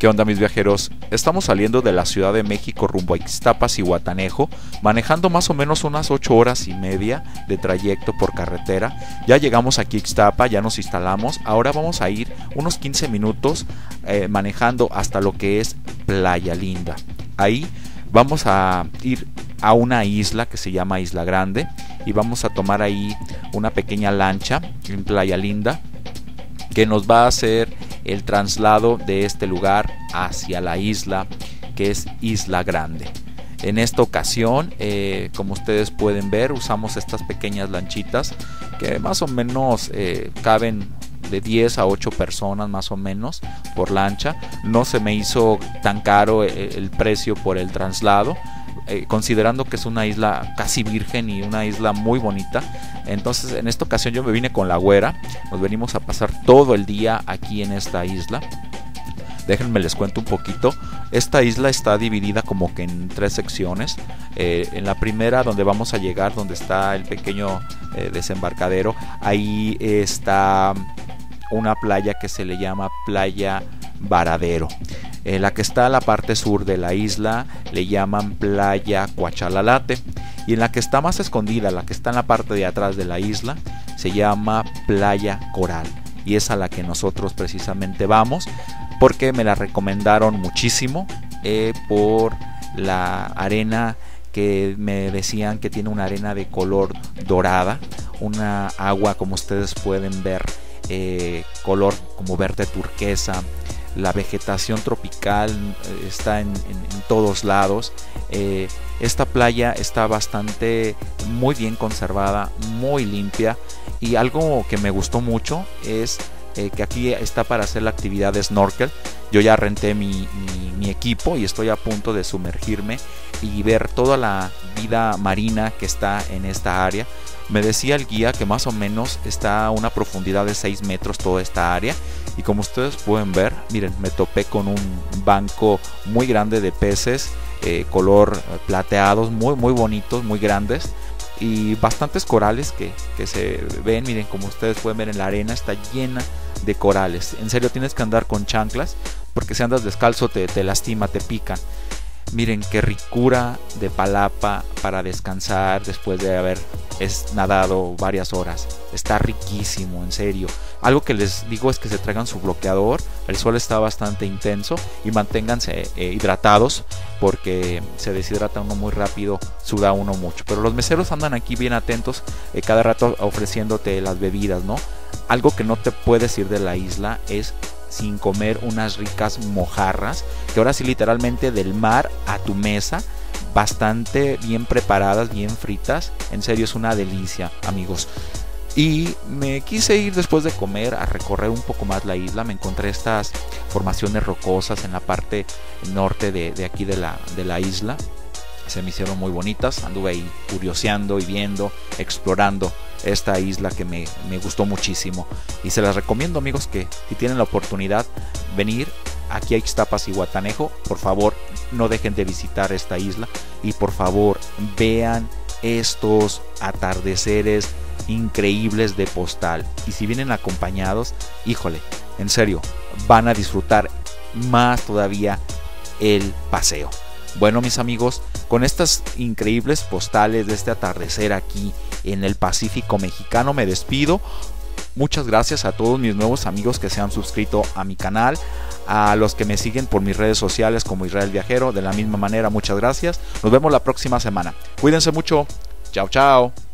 ¿Qué onda mis viajeros? Estamos saliendo de la Ciudad de México rumbo a Ixtapas y Guatanejo, manejando más o menos unas 8 horas y media de trayecto por carretera. Ya llegamos aquí a Ixtapa, ya nos instalamos, ahora vamos a ir unos 15 minutos eh, manejando hasta lo que es Playa Linda. Ahí vamos a ir a una isla que se llama Isla Grande y vamos a tomar ahí una pequeña lancha en Playa Linda que nos va a hacer el traslado de este lugar hacia la isla que es Isla Grande. En esta ocasión, eh, como ustedes pueden ver, usamos estas pequeñas lanchitas que más o menos eh, caben de 10 a 8 personas más o menos por lancha. No se me hizo tan caro eh, el precio por el traslado. Considerando que es una isla casi virgen y una isla muy bonita. Entonces en esta ocasión yo me vine con la güera, nos venimos a pasar todo el día aquí en esta isla. Déjenme les cuento un poquito. Esta isla está dividida como que en tres secciones. Eh, en la primera donde vamos a llegar, donde está el pequeño eh, desembarcadero, ahí está una playa que se le llama Playa Varadero. En la que está a la parte sur de la isla le llaman Playa Cuachalalate. Y en la que está más escondida, la que está en la parte de atrás de la isla, se llama Playa Coral. Y es a la que nosotros precisamente vamos porque me la recomendaron muchísimo eh, por la arena que me decían que tiene una arena de color dorada, una agua como ustedes pueden ver, eh, color como verde turquesa, la vegetación tropical eh, está en, todos lados. esta playa está bastante muy bien conservada, muy limpia y algo que me gustó mucho es eh, que aquí está para hacer la actividad de snorkel. Yo ya renté mi, equipo y estoy a punto de sumergirme y ver toda la vida marina que está en esta área. Me decía el guía que más o menos está a una profundidad de 6 metros toda esta área. Y como ustedes pueden ver, miren, me topé con un banco muy grande de peces, eh, color eh, plateados, muy, muy bonitos, muy grandes y bastantes corales que, se ven, miren como ustedes pueden ver en la arena está llena de corales. En serio tienes que andar con chanclas porque si andas descalzo te, te lastima, te pican. Miren qué ricura de palapa para descansar después de haber nadado varias horas. Está riquísimo, en serio. Algo que les digo es que se traigan su bloqueador. El sol está bastante intenso y manténganse eh, hidratados porque se deshidrata uno muy rápido, suda uno mucho. Pero los meseros andan aquí bien atentos, eh, cada rato ofreciéndote las bebidas, ¿no? Algo que no te puedes ir de la isla es sin comer unas ricas mojarras, que ahora sí literalmente del mar a tu mesa, bastante bien preparadas, bien fritas. En serio es una delicia, amigos. Y me quise ir después de comer a recorrer un poco más la isla. Me encontré estas formaciones rocosas en la parte norte de, aquí de la, de la isla. Se me hicieron muy bonitas. Anduve ahí curioseando y viendo, explorando esta isla que me, gustó muchísimo. Y se las recomiendo amigos que si tienen la oportunidad venir aquí a Ixtapas y Guatanejo, por favor no dejen de visitar esta isla y por favor vean estos atardeceres increíbles de postal. Y si vienen acompañados, híjole, en serio, van a disfrutar más todavía el paseo. Bueno mis amigos, con estas increíbles postales de este atardecer aquí en el Pacífico mexicano me despido. Muchas gracias a todos mis nuevos amigos que se han suscrito a mi canal, a los que me siguen por mis redes sociales como Israel Viajero. De la misma manera, muchas gracias. Nos vemos la próxima semana. Cuídense mucho. Chao, chao.